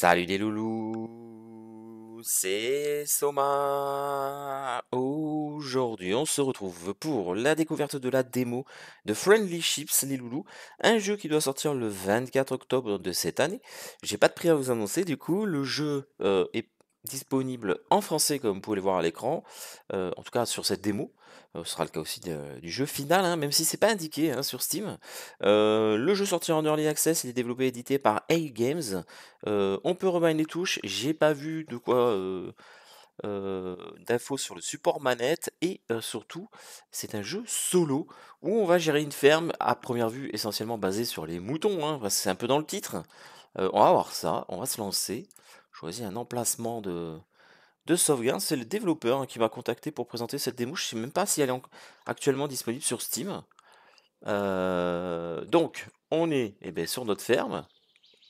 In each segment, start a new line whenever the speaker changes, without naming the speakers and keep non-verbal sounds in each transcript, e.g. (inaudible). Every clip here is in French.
Salut les loulous, c'est Soma. Aujourd'hui, on se retrouve pour la découverte de la démo de Friendly Ships, les loulous, un jeu qui doit sortir le 24 octobre de cette année. J'ai pas de prix à vous annoncer, du coup, le jeu euh, est disponible en français, comme vous pouvez le voir à l'écran, euh, en tout cas sur cette démo. Euh, ce sera le cas aussi du jeu final, hein, même si c'est pas indiqué hein, sur Steam. Euh, le jeu sortira en Early Access, il est développé et édité par A Games. on peut rebind les touches, j'ai pas vu de quoi d'infos sur le support manette et surtout c'est un jeu solo où on va gérer une ferme à première vue essentiellement basée sur les moutons, hein, c'est un peu dans le titre. on va voir ça, on va se lancer. Choisis un emplacement de, de sauvegarde. C'est le développeur hein, qui m'a contacté pour présenter cette démo. Je ne sais même pas si elle est actuellement disponible sur Steam. Euh, donc, on est eh ben, sur notre ferme.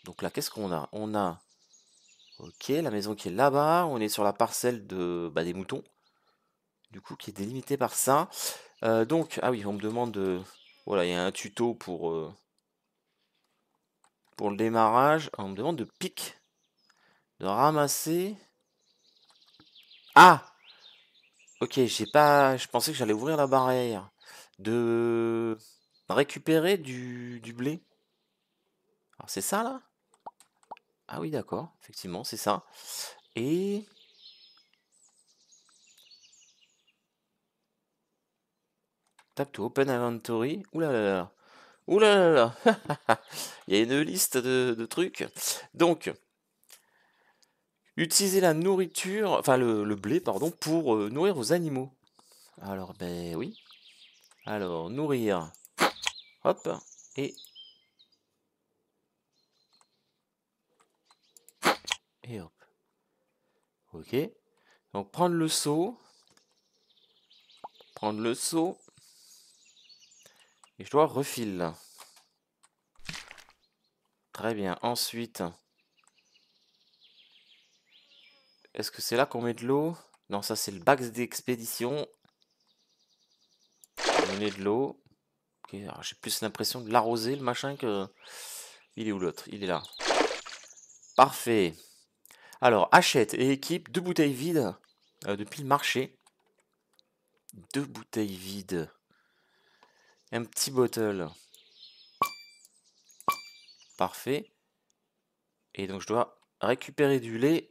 Donc là, qu'est-ce qu'on a? On a, ok, la maison qui est là-bas. On est sur la parcelle de, bah, des moutons. Du coup, qui est délimitée par ça. Euh, donc, ah oui, on me demande de... Voilà, il y a un tuto pour, euh, pour le démarrage. On me demande de pique, de ramasser... Ah Ok, j'ai pas. Je pensais que j'allais ouvrir la barrière. De récupérer du, du blé. Alors c'est ça là? Ah oui d'accord, effectivement, c'est ça. Et. Tap to open inventory. Là là. (laughs) Il y a une liste de, de trucs. Donc, Utiliser la nourriture, enfin le, blé, pardon, pour euh, nourrir vos animaux. Alors, ben oui. Alors, nourrir. Hop. Et... Et hop. Ok. Donc, prendre le seau. Prendre le seau. Et je dois refiler. Très bien. Ensuite... Est-ce que c'est là qu'on met de l'eau Non, ça c'est le bac d'expédition. On met de l'eau. j'ai plus l'impression de l'arroser, le machin, que... Il est où l'autre? Il est là. Parfait. Alors, achète et équipe deux bouteilles vides euh, depuis le marché. Deux bouteilles vides. Un petit bottle. Parfait. Et donc, je dois récupérer du lait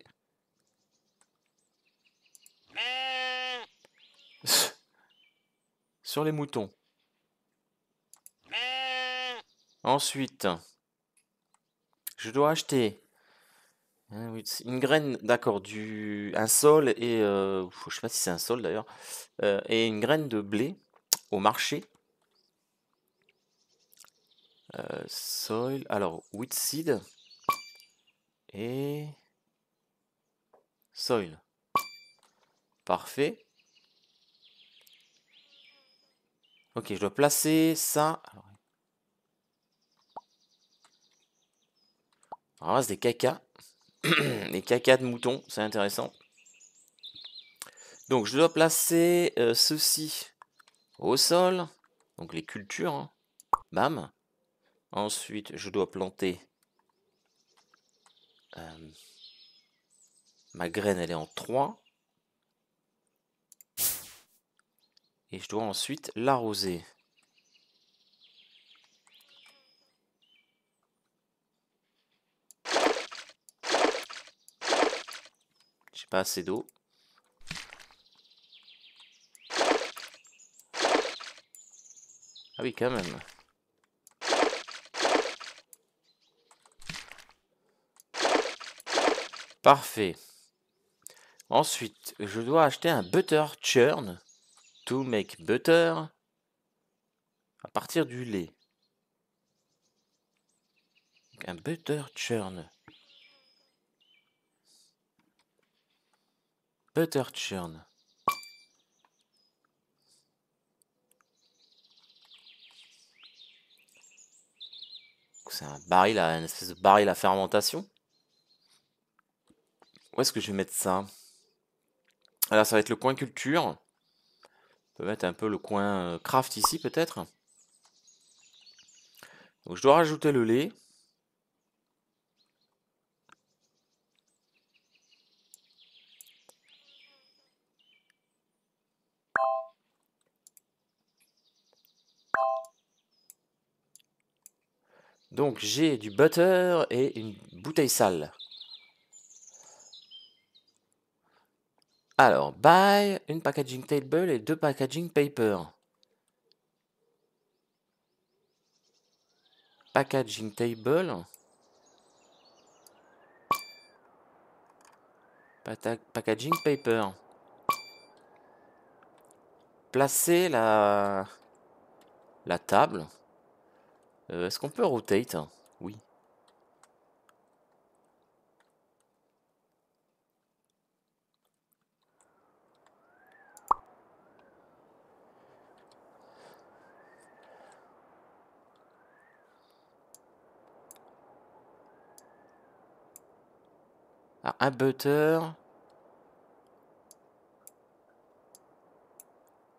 (laughs) sur les moutons. Ensuite, je dois acheter hein, une graine, d'accord, du un sol et euh, je sais pas si c'est un sol d'ailleurs, euh, et une graine de blé au marché. Euh, soil, alors wheat seed et soil. Parfait. Ok, je dois placer ça. Alors c'est des caca. (clears throat) des caca de mouton, c'est intéressant. Donc je dois placer euh, ceci au sol. Donc les cultures. Hein. Bam. Ensuite, je dois planter. Euh, ma graine, elle est en 3. Et je dois ensuite l'arroser. J'ai pas assez d'eau. Ah oui, quand même. Parfait. Ensuite, je dois acheter un butter churn to make butter à partir du lait. un butter churn. Butter churn. C'est un baril à une espèce de baril à fermentation. Où est-ce que je vais mettre ça? Alors ça va être le coin culture peut mettre un peu le coin euh, craft ici peut-être. Donc je dois rajouter le lait. Donc j'ai du butter et une bouteille sale. Alors, buy une packaging table et deux packaging paper. Packaging table. packaging paper. Placer la, table. Euh, est-ce qu'on peut rotate? Oui. Un butter.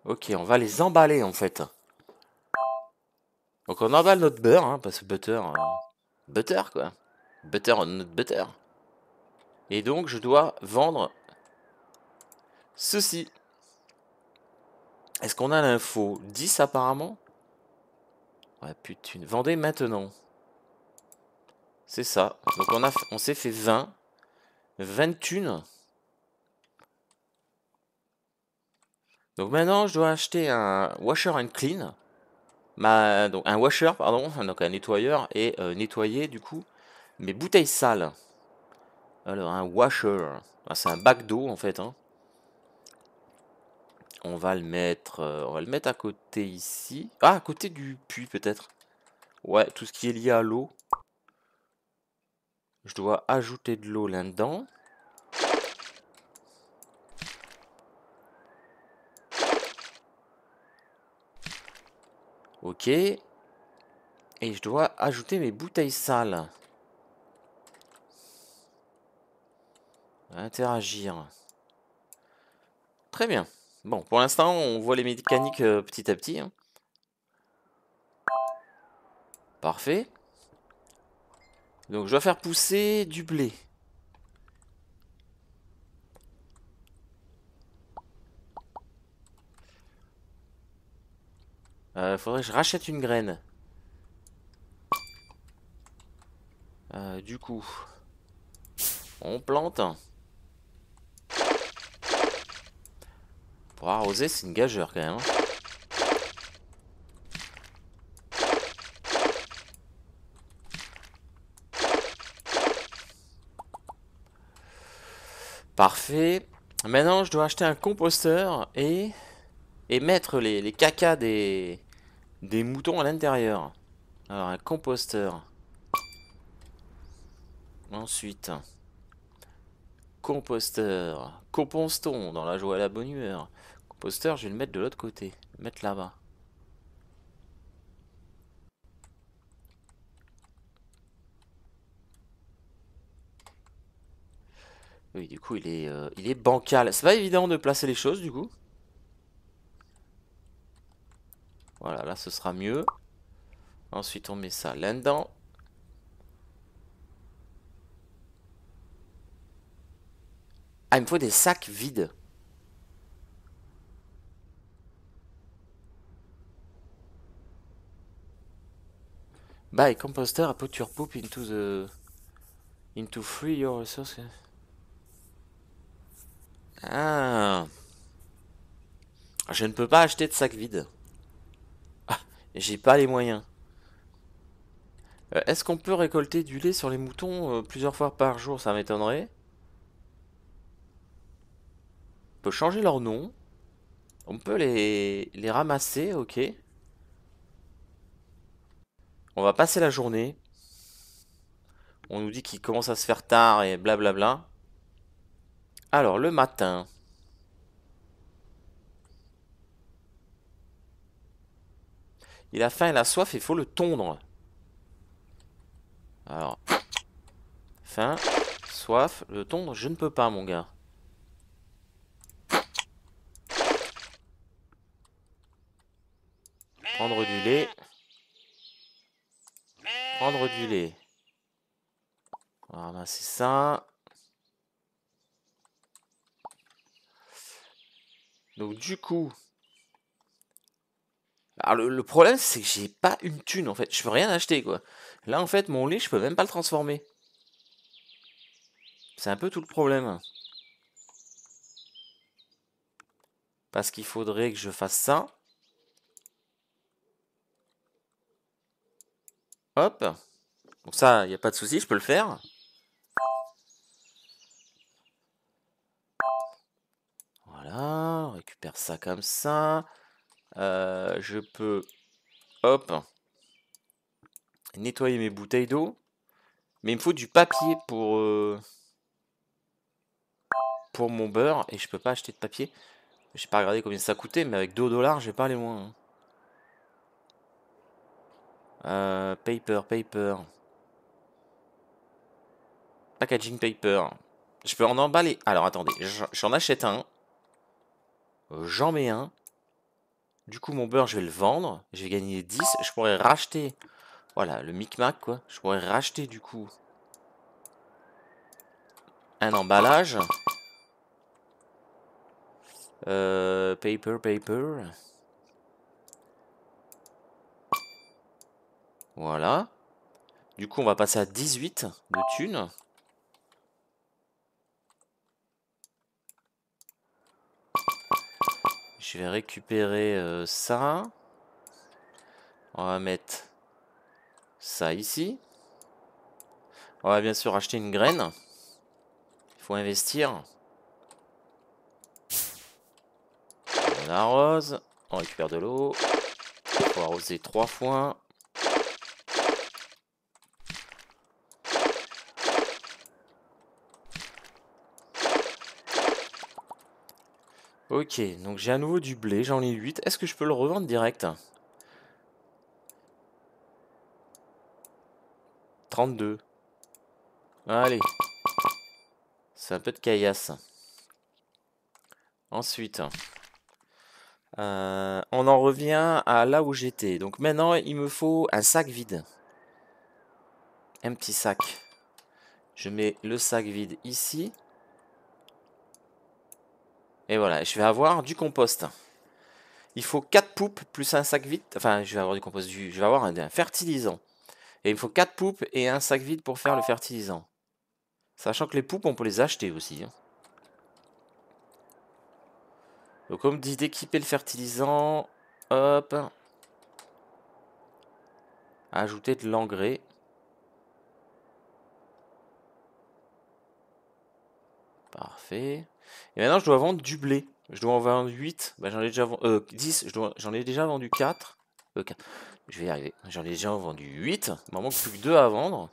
Ok, on va les emballer en fait. Donc on emballe notre beurre, hein, parce que butter... Euh, butter quoi. Butter notre butter. Et donc je dois vendre ceci. Est-ce qu'on a l'info? 10 apparemment? Ouais putain. Vendez maintenant. C'est ça. Donc on, on s'est fait 20. 20 thunes. Donc maintenant, je dois acheter un washer and clean. Donc un washer, pardon, (laughs) donc un nettoyeur, et euh, nettoyer du coup mes bouteilles sales. Alors un washer, ah, c'est un bac d'eau en fait. Hein. On va le mettre, euh, on va le mettre à côté ici. Ah, à côté du puits peut-être. Ouais, tout ce qui est lié à l'eau. Je dois ajouter de l'eau là-dedans. Ok. Et je dois ajouter mes bouteilles sales. Interagir. Très bien. Bon, pour l'instant, on voit les mécaniques euh, petit à petit. Hein. Parfait. Donc, je dois faire pousser du blé. Euh, faudrait que je rachète une graine. Euh, du coup, on plante. Pour arroser, c'est une gageure quand même. Parfait. Maintenant, je dois acheter un composteur et et mettre les, cacas des, moutons à l'intérieur. Alors, un composteur. Ensuite, composteur. Composton dans la joie à la bonne humeur? Composteur, je vais le mettre de l'autre côté. mettre là-bas. Oui, du coup, il est, euh, il est bancal. C'est pas évident de placer les choses, du coup. Voilà, là ce sera mieux. Ensuite on met ça là-dedans. Ah, il me faut des sacs vides. Buy composter, put your poop into the into free your resources. Ah. Je ne peux pas acheter de sacs vides. J'ai pas les moyens. Euh, est-ce qu'on peut récolter du lait sur les moutons euh, plusieurs fois par jour Ça m'étonnerait. On peut changer leur nom. On peut les, les ramasser, ok. On va passer la journée. On nous dit qu'il commence à se faire tard et blablabla. Alors, le matin. Il a faim, il a soif, il faut le tondre. Alors. Faim, soif, le tondre, je ne peux pas, mon gars. Prendre du lait. Prendre du lait. Voilà, c'est ça. Donc du coup, le, problème, c'est que j'ai pas une thune, en fait. Je peux rien acheter, quoi. Là, en fait, mon lait, je peux même pas le transformer. C'est un peu tout le problème. Parce qu'il faudrait que je fasse ça. Hop. Donc ça, il n'y a pas de souci, je peux le faire. Voilà, on récupère ça comme ça. Euh, je peux, hop, nettoyer mes bouteilles d'eau. Mais il me faut du papier pour, euh, pour mon beurre. Et je peux pas acheter de papier. J'ai pas regardé combien ça coûtait, mais avec 2 dollars, j'ai pas les moins. Euh, paper, paper. Packaging paper. Je peux en emballer. Alors attendez, j'en achète un. J'en mets un. Du coup, mon beurre, je vais le vendre. Je vais gagner 10. Je pourrais racheter. Voilà, le micmac, quoi. Je pourrais racheter, du coup, un emballage. Euh, paper, paper. Voilà. Du coup, on va passer à 18 de thunes. Je vais récupérer euh, ça. On va mettre ça ici. On va bien sûr acheter une graine. Il faut investir. On arrose. On récupère de l'eau. Il faut arroser trois fois. Ok, donc j'ai à nouveau du blé, j'en ai 8. Est-ce que je peux le revendre direct? 32. Allez. C'est un peu de caillasse. Ensuite, euh, on en revient à là où j'étais. Donc maintenant, il me faut un sac vide. Un petit sac. Je mets le sac vide ici. Et voilà, je vais avoir du compost. Il faut 4 poupes plus un sac vide. Enfin, je vais avoir du compost. Je vais avoir un, fertilisant. Et il me faut 4 poupes et un sac vide pour faire le fertilisant. Sachant que les poupes, on peut les acheter aussi. Hein. Donc, comme dit d'équiper le fertilisant, hop. Ajouter de l'engrais. Parfait. Et maintenant, je dois vendre du blé. Je dois en vendre 8. Bah, j'en ai déjà vendu... Euh, 10. J'en ai déjà vendu 4. Euh, je vais y arriver. J'en ai déjà vendu 8. Il m'en manque plus que 2 à vendre.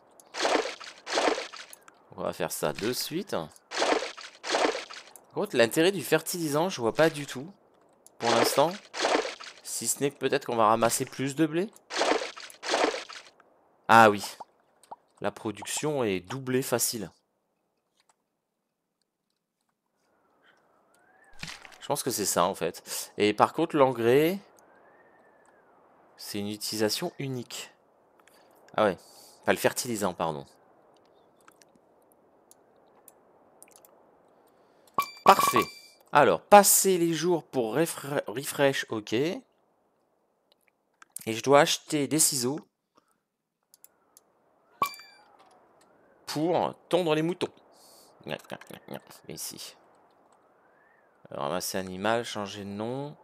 On va faire ça de suite. Par contre, l'intérêt du fertilisant, je vois pas du tout. Pour l'instant. Si ce n'est que peut-être qu'on va ramasser plus de blé. Ah oui. La production est doublée facile. Je pense que c'est ça en fait. Et par contre l'engrais, c'est une utilisation unique. Ah ouais, pas le fertilisant, pardon. Parfait. Alors, passer les jours pour refresh, ok. Et je dois acheter des ciseaux pour tondre les moutons. Ici. Ramasser animal, changer de nom.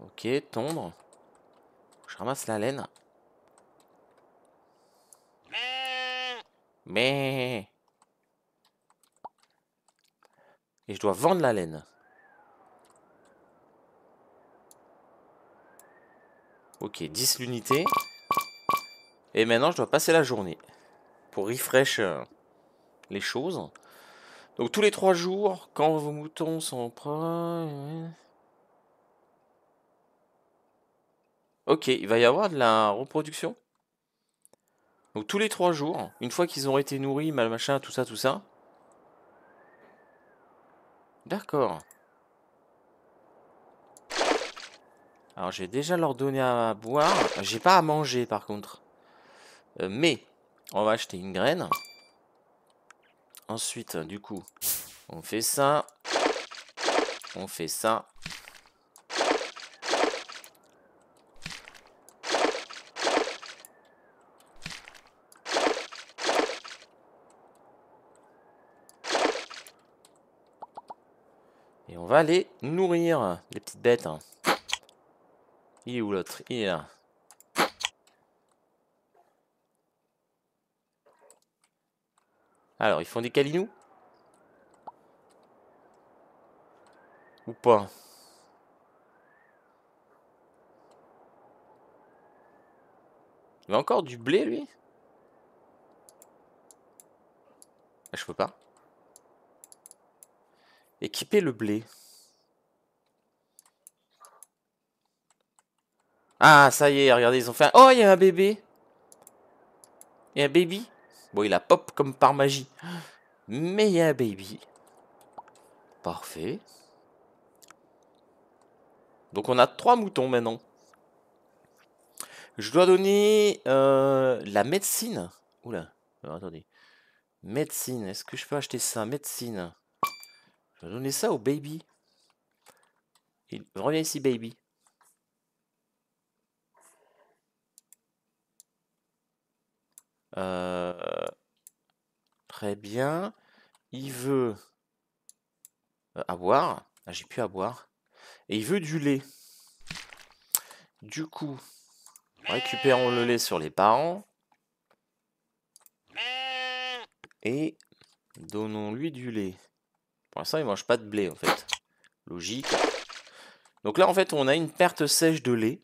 Ok, tondre. Je ramasse la laine. Mais... Et je dois vendre la laine. Ok, 10 l'unité. Et maintenant, je dois passer la journée. Pour refresh euh, les choses. Donc tous les trois jours, quand vos moutons sont prêts... Ok, il va y avoir de la reproduction. Donc tous les trois jours, une fois qu'ils ont été nourris, mal machin, tout ça, tout ça. D'accord. Alors j'ai déjà leur donné à boire. J'ai pas à manger par contre. Euh, mais on va acheter une graine. Ensuite, du coup, on fait ça. On fait ça. Et on va les nourrir, les petites bêtes. Hein. Il est l'autre? Il. Alors, ils font des calinous Ou pas Il a encore du blé, lui ah, Je peux pas. Équiper le blé. Ah, ça y est, regardez, ils ont fait un... Oh, il y a un bébé Il y a un baby Bon, il a pop comme par magie. Mais il y a baby. Parfait. Donc on a trois moutons maintenant. Je dois donner euh, la médecine. Oula, attendez. Médecine, est-ce que je peux acheter ça Médecine? Je vais donner ça au baby. Il... Reviens ici, baby. Euh, très bien. Il veut euh, avoir. Ah, j'ai pu avoir. Et il veut du lait. Du coup, récupérons le lait sur les parents. Et donnons-lui du lait. Pour l'instant, il mange pas de blé, en fait. Logique. Donc là, en fait, on a une perte sèche de lait.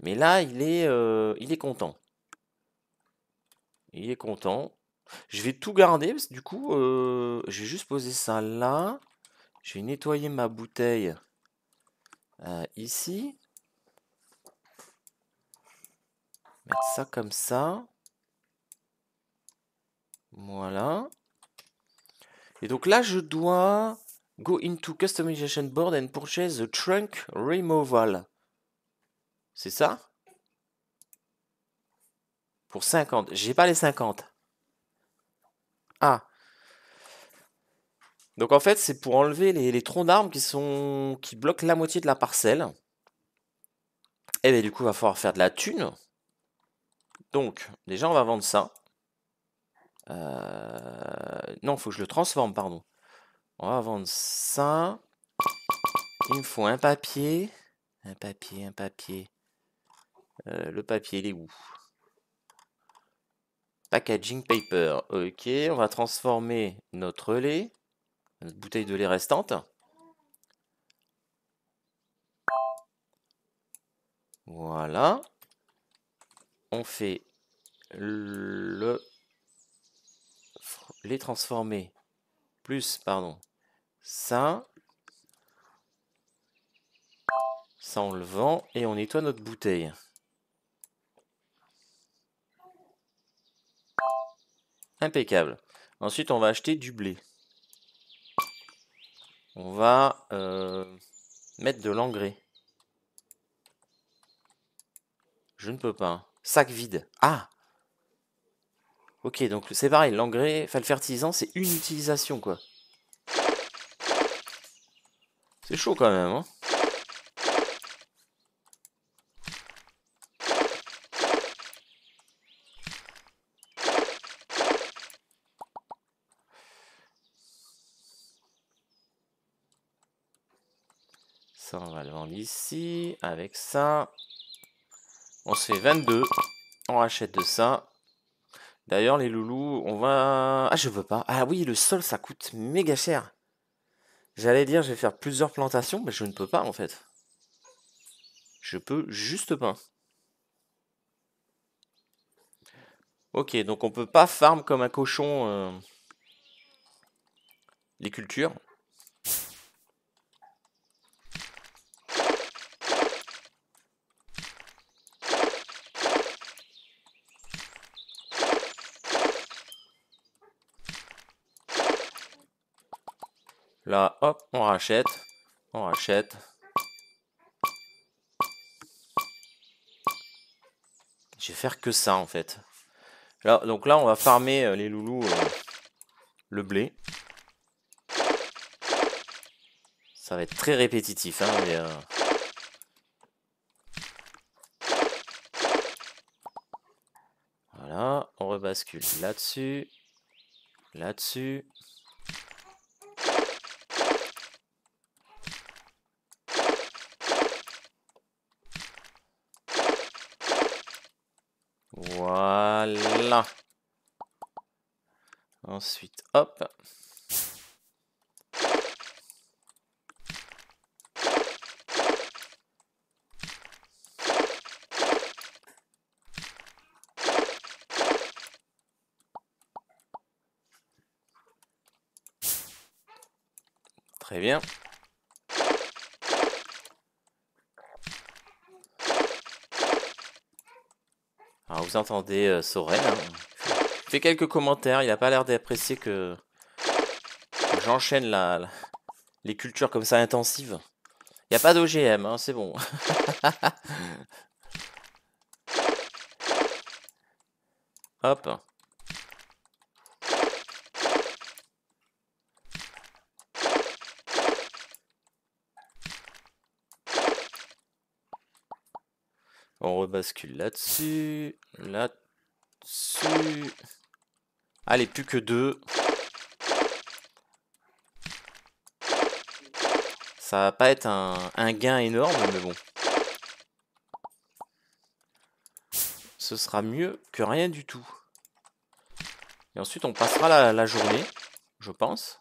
Mais là, il est, euh, il est content. Il est content. Je vais tout garder, parce que du coup, euh, j'ai juste posé ça là. Je vais nettoyer ma bouteille euh, ici. Mettre ça comme ça. Voilà. Et donc là, je dois go into customization board and purchase the trunk removal. C'est ça? Pour 50. J'ai pas les 50. Ah. Donc en fait, c'est pour enlever les, troncs d'arbres qui sont qui bloquent la moitié de la parcelle. Et eh bien du coup, il va falloir faire de la thune. Donc, déjà, on va vendre ça. Euh, non, il faut que je le transforme, pardon. On va vendre ça. Il me faut un papier. Un papier, un papier. Euh, le papier, il est où? Packaging paper. Ok, on va transformer notre lait, notre bouteille de lait restante. Voilà. On fait le les transformer plus, pardon, ça. Ça, on et on nettoie notre bouteille. Impeccable. Ensuite, on va acheter du blé. On va euh, mettre de l'engrais. Je ne peux pas. Sac vide. Ah Ok, donc c'est pareil, l'engrais, enfin le fertilisant, c'est une utilisation, quoi. C'est chaud quand même, hein Ça, on va le vendre ici. Avec ça. On se fait 22. On rachète de ça. D'ailleurs, les loulous, on va... Ah, je veux pas. Ah oui, le sol, ça coûte méga cher. J'allais dire, je vais faire plusieurs plantations, mais je ne peux pas, en fait. Je peux juste pas. Ok, donc on peut pas farm comme un cochon euh, les cultures. Là, hop, on rachète. On rachète. Je vais faire que ça en fait. Là, donc là, on va farmer euh, les loulous euh, le blé. Ça va être très répétitif. Hein, mais, euh, Voilà, on rebascule là-dessus. Là-dessus. Voilà. Ensuite, hop. Très bien. Alors vous entendez euh, Soren. Hein. Fait quelques commentaires. Il n'a pas l'air d'apprécier que j'enchaîne la, les cultures comme ça intensives. Il n'y a pas d'OGM, hein, c'est bon. (laughs) Hop. On rebascule là-dessus, là-dessus. Allez, plus que deux. Ça va pas être un, gain énorme, mais bon. Ce sera mieux que rien du tout. Et ensuite, on passera la journée, je pense.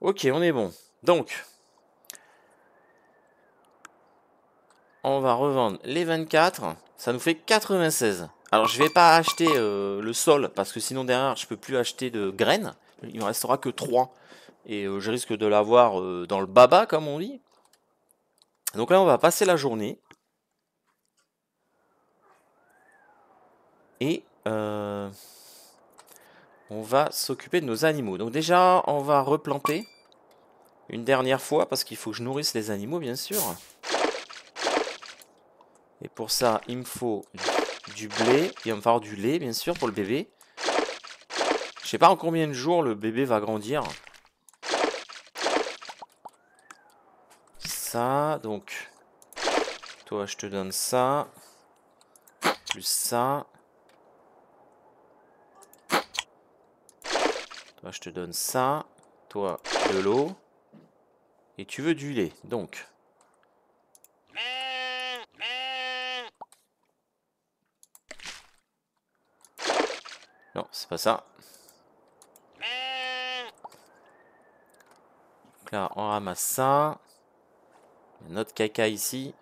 Ok, on est bon. Donc, on va revendre les 24. Ça nous fait 96. Alors, je vais pas acheter euh, le sol, parce que sinon, derrière, je peux plus acheter de graines. Il me restera que 3. Et euh, je risque de l'avoir euh, dans le baba, comme on dit. Donc là, on va passer la journée. Et on va s'occuper de nos animaux. Donc déjà, on va replanter. Une dernière fois, parce qu'il faut que je nourrisse les animaux, bien sûr. Et pour ça, il me faut du blé. Il va me falloir du lait, bien sûr, pour le bébé. Je sais pas en combien de jours le bébé va grandir. Ça, donc... Toi, je te donne ça. Plus ça. Toi, je te donne ça. Toi, de l'eau. Et tu veux du lait, donc. Non, c'est pas ça. Donc là, on ramasse ça. Il y a notre caca ici.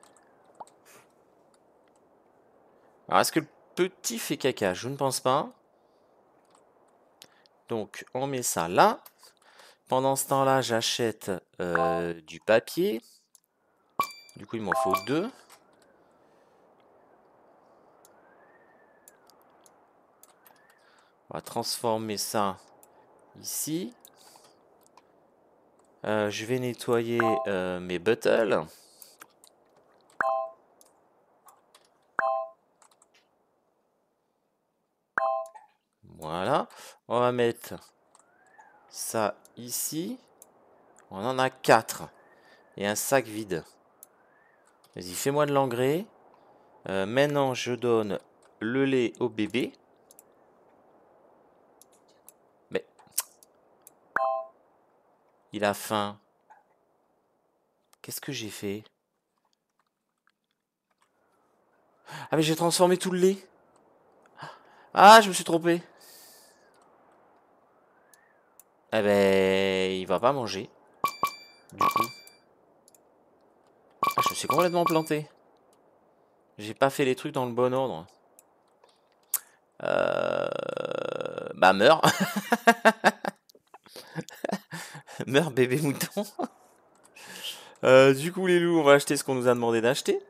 Alors, est-ce que le petit fait caca? Je ne pense pas. Donc, on met ça là. Pendant ce temps-là, j'achète euh, du papier. Du coup, il m'en faut deux. On va transformer ça ici. Euh, je vais nettoyer euh, mes bottles. Voilà. On va mettre ça ici. On en a 4. Et un sac vide. Vas-y, fais-moi de l'engrais. Euh, maintenant, je donne le lait au bébé. Mais... Il a faim. Qu'est-ce que j'ai fait? Ah mais j'ai transformé tout le lait. Ah, je me suis trompé. Eh ben, il va pas manger. Du coup. Ah, je me suis complètement planté. J'ai pas fait les trucs dans le bon ordre. Euh... Bah, meurs. (laughs) meurs, bébé mouton. Euh, du coup, les loups, on va acheter ce qu'on nous a demandé d'acheter.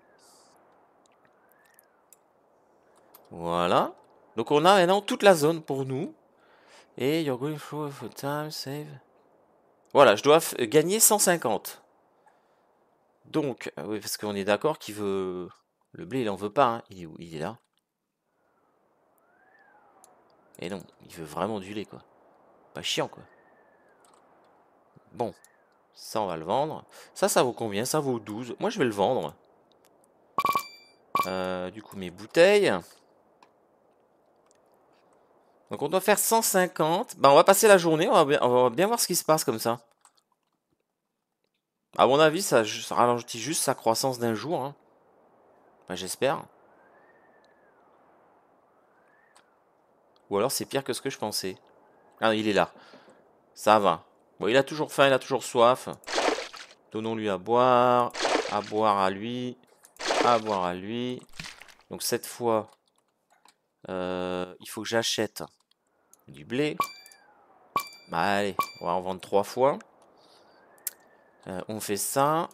Voilà. Donc, on a maintenant toute la zone pour nous. Et you're going through a time, save. Voilà, je dois gagner 150. Donc, euh, oui, parce qu'on est d'accord qu'il veut... Le blé, il en veut pas, hein. Il est où? Il est là. Et non, il veut vraiment du lait, quoi. Pas chiant, quoi. Bon, ça, on va le vendre. Ça, ça vaut combien? Ça vaut 12. Moi, je vais le vendre. Euh, du coup, mes bouteilles. Donc on doit faire 150. Bah on va passer la journée, on va, bien, voir ce qui se passe comme ça. À mon avis, ça, ralentit juste sa croissance d'un jour. Hein. Bah, J'espère. Ou alors c'est pire que ce que je pensais. Ah, il est là. Ça va. Bon, il a toujours faim, il a toujours soif. Donnons-lui à boire. À boire à lui. À boire à lui. Donc cette fois, euh, il faut que j'achète du blé. Bah allez, on va en vendre trois fois. Euh, on fait ça.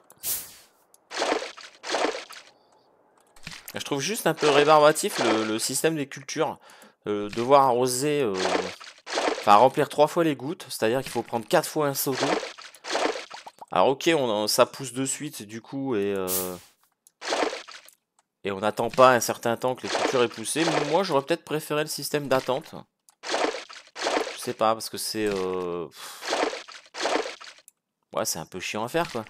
Je trouve juste un peu rébarbatif le, système des cultures. Euh, devoir arroser, enfin remplir trois fois les gouttes, c'est-à-dire qu'il faut prendre quatre fois un seau d'eau. Alors ok, ça pousse de suite du coup et et on n'attend pas un certain temps que les cultures aient poussé. Moi j'aurais peut-être préféré le système d'attente. Je sais pas parce que c'est Ouais, c'est un peu chiant à faire, quoi.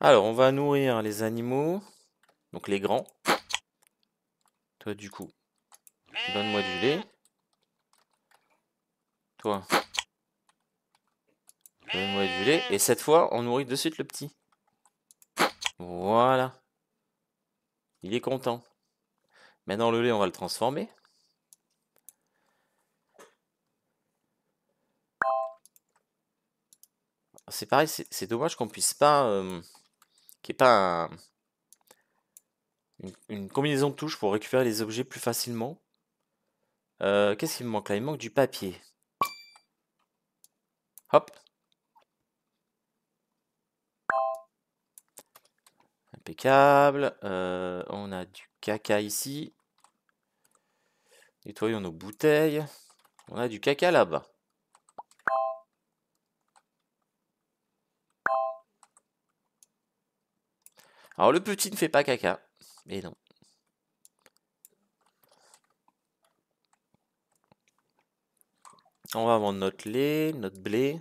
Alors, on va nourrir les animaux. Donc les grands. Toi, du coup, donne-moi du lait. Toi, Donne-moi du lait. Et cette fois, on nourrit de suite le petit. Voilà. Il est content. Maintenant, le lait, on va le transformer. C'est pareil, c'est dommage qu'on puisse pas... Euh, qu'il n'y ait pas une, combinaison de touches pour récupérer les objets plus facilement. Euh, qu'est-ce qu'il me manque là? Il manque du papier. Hop. Impeccable. Euh, on a du caca ici. Nettoyons nos bouteilles. On a du caca là-bas. Alors le petit ne fait pas caca. Mais non. On va vendre notre lait, notre blé.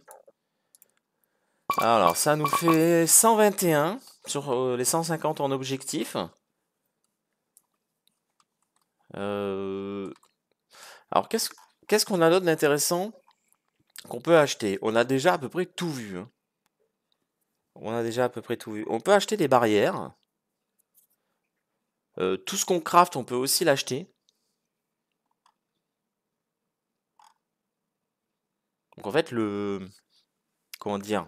Alors ça nous fait 121 sur euh, les 150 en objectif. Euh, alors, qu'est-ce qu'on a d'autre d'intéressant qu'on peut acheter? On a déjà à peu près tout vu. Hein. On a déjà à peu près tout vu. On peut acheter des barrières. Euh, tout ce qu'on craft, on peut aussi l'acheter. Donc en fait, le... Comment dire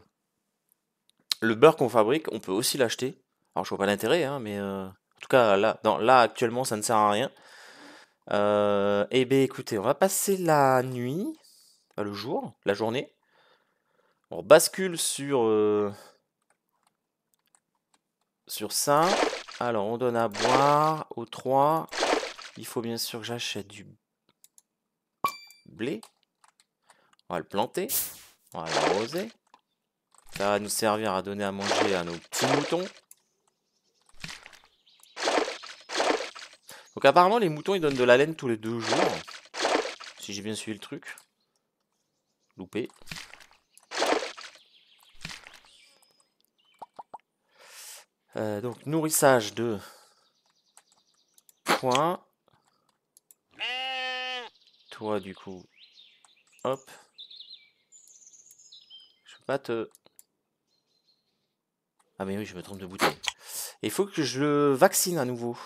le beurre qu'on fabrique, on peut aussi l'acheter. Alors je vois pas l'intérêt, hein, mais euh, en tout cas là, là actuellement ça ne sert à rien. Euh, eh bien écoutez, on va passer la nuit, le jour, la journée. On bascule sur sur ça. Alors on donne à boire aux trois. Il faut bien sûr que j'achète du blé. On va le planter. On va l'arroser. Ça va nous servir à donner à manger à nos petits moutons. Donc apparemment les moutons ils donnent de la laine tous les deux jours. Si j'ai bien suivi le truc. Loupé. Euh, donc nourrissage de points. Toi du coup. Hop. Je peux pas te ah mais oui, je me trompe de bouteille. Il faut que je le vaccine à nouveau.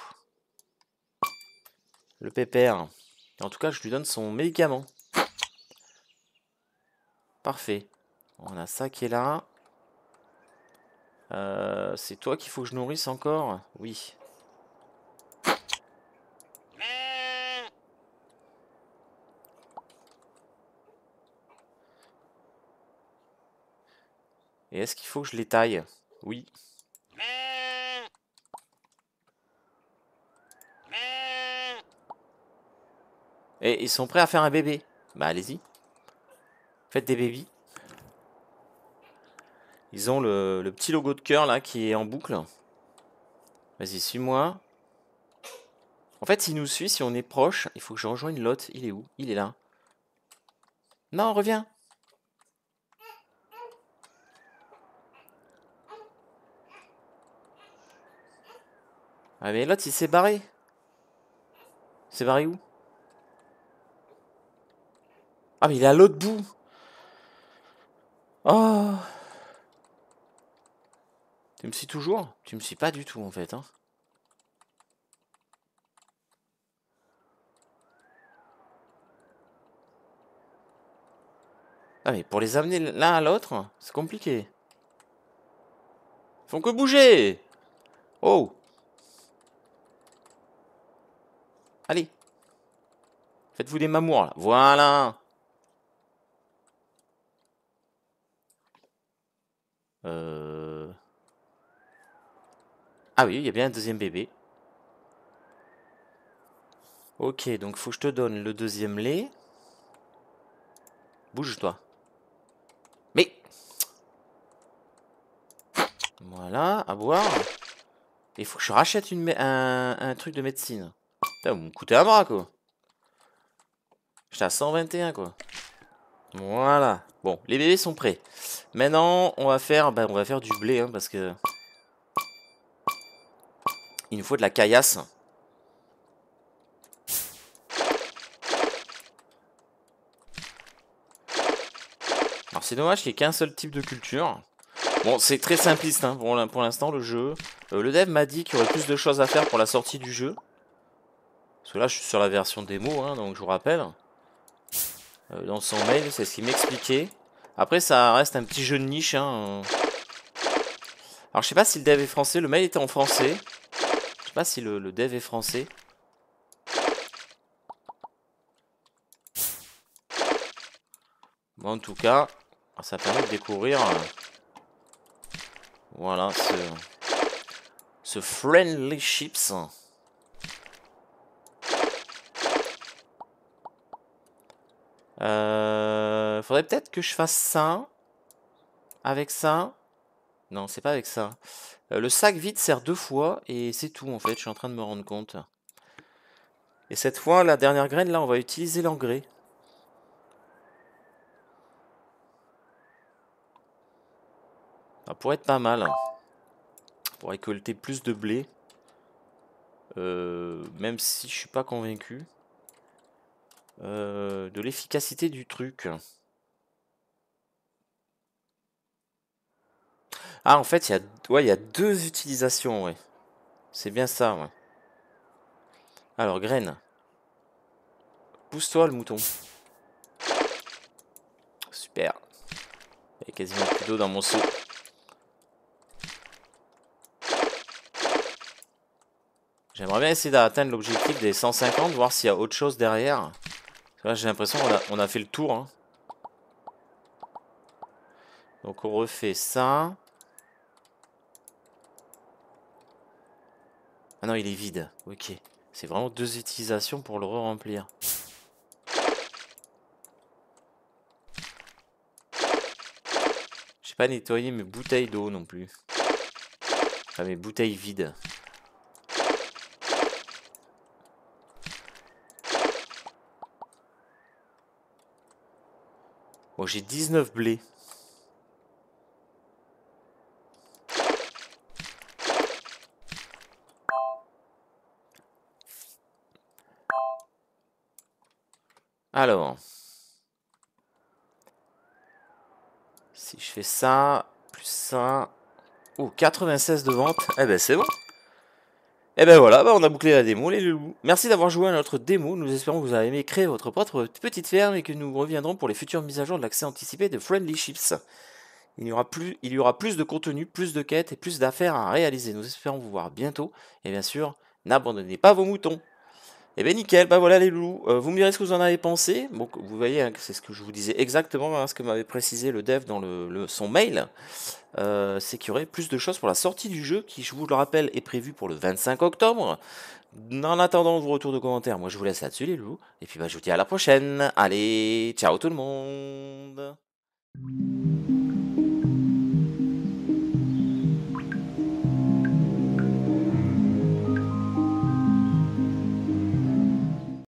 Le pépère. En tout cas, je lui donne son médicament. Parfait. On a ça qui est là. Euh, c'est toi qu'il faut que je nourrisse encore? Oui. Et est-ce qu'il faut que je les taille? Oui. Et ils sont prêts à faire un bébé? Bah allez-y. Faites des bébés. Ils ont le, petit logo de cœur là qui est en boucle. Vas-y, suis-moi. En fait, s'il nous suit, si on est proche, il faut que je rejoigne l'autre. Il est où? Il est là. Non, reviens. Ah mais l'autre il s'est barré. S'est barré où? Ah mais il est à l'autre bout. Oh. Tu me suis toujours? Tu me suis pas du tout en fait. Hein. Ah mais pour les amener l'un à l'autre, c'est compliqué. Ils font que bouger Oh Allez Faites-vous des mamours là. Voilà euh... Ah oui, il y a bien un deuxième bébé. Ok, donc faut que je te donne le deuxième lait. Bouge-toi. Mais Voilà, à boire. Il faut que je rachète une, un, un truc de médecine. Putain, vous me coûtez un bras, quoi. J'étais à 121, quoi. Voilà. Bon, les bébés sont prêts. Maintenant, on va faire, ben, on va faire du blé, hein, parce que... Il nous faut de la caillasse. Alors c'est dommage qu'il n'y ait qu'un seul type de culture. Bon, c'est très simpliste hein, pour l'instant le jeu. Euh, le dev m'a dit qu'il y aurait plus de choses à faire pour la sortie du jeu. Parce que là, je suis sur la version démo, hein, donc je vous rappelle. Euh, dans son mail, c'est ce qu'il m'expliquait. Après, ça reste un petit jeu de niche. Hein. Alors, je sais pas si le dev est français. Le mail était en français. Pas si le, dev est français. Bon, en tout cas, ça permet de découvrir... Euh, voilà, ce... Ce Friendly Ships. Euh, faudrait peut-être que je fasse ça. Avec ça. Non, c'est pas avec ça. Euh, le sac vide sert deux fois et c'est tout en fait. Je suis en train de me rendre compte. Et cette fois, la dernière graine, là, on va utiliser l'engrais. Ça pourrait être pas mal. Pour récolter plus de blé. Euh, même si je suis pas convaincu. Euh, de l'efficacité du truc. Ah, en fait, il y, a, deux utilisations, ouais. C'est bien ça, ouais. Alors, graine. Pousse-toi, le mouton. Super. Il y a quasiment plus d'eau dans mon seau. J'aimerais bien essayer d'atteindre l'objectif des 150, voir s'il y a autre chose derrière j'ai l'impression qu'on a, fait le tour. Hein. Donc on refait ça. Ah non, il est vide. Ok. C'est vraiment deux utilisations pour le re-remplir. J'ai pas nettoyé mes bouteilles d'eau non plus. Enfin, mes bouteilles vides. Bon, j'ai 19 blés. Alors. Si je fais ça, plus ça... Oh, 96 de vente. Eh ben, c'est bon. Et eh ben voilà, bah, on a bouclé la démo les loulous. Merci d'avoir joué à notre démo, nous espérons que vous avez aimé créer votre propre petite ferme et que nous reviendrons pour les futures mises à jour de l'accès anticipé de Friendly Ships. Il aura plus, il y aura plus de contenu, plus de quêtes et plus d'affaires à réaliser. Nous espérons vous voir bientôt. Et bien sûr, n'abandonnez pas vos moutons. Eh bien nickel, bah voilà les loulous. Euh, vous me direz ce que vous en avez pensé. Vous voyez, hein, c'est ce que je vous disais exactement, hein, ce que m'avait précisé le dev dans le, son mail. Euh, c'est qu'il y aurait plus de choses pour la sortie du jeu, qui, je vous le rappelle, est prévu pour le 25 octobre. En attendant vos retours de commentaires, moi je vous laisse là-dessus les loulous. Et puis bah, je vous dis à la prochaine. Allez, ciao tout le monde